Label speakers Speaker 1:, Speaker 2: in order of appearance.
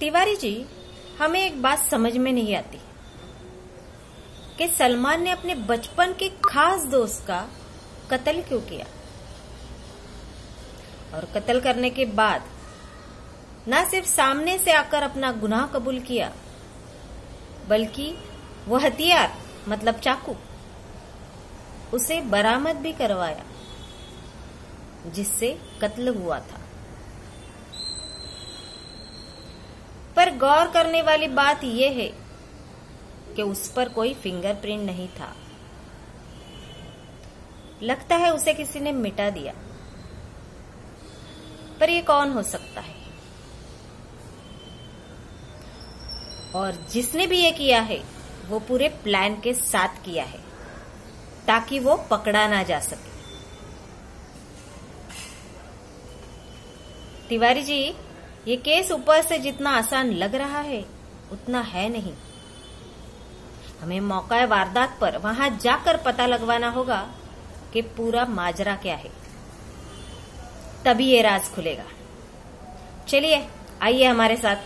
Speaker 1: तिवारी जी, हमें एक बात समझ में नहीं आती कि सलमान ने अपने बचपन के खास दोस्त का कत्ल क्यों किया? और कत्ल करने के बाद न सिर्फ़ सामने से आकर अपना गुनाह कबूल किया, बल्कि वह हथियार मतलब चाकू, उसे बरामद भी करवाया, जिससे कत्ल हुआ था पर गौर करने वाली बात यह है कि उस पर कोई फिंगरप्रिंट नहीं था। लगता है उसे किसी ने मिटा दिया। पर यह कौन हो सकता है? और जिसने भी ये किया है, वो पूरे प्लान के साथ किया है, ताकि वो पकड़ा ना जा सके। तिवारी जी ये केस ऊपर से जितना आसान लग रहा है, उतना है नहीं। हमें मौका वारदात पर वहाँ जाकर पता लगवाना होगा कि पूरा माजरा क्या है। तभी ये राज खुलेगा। चलिए, आइए हमारे साथ।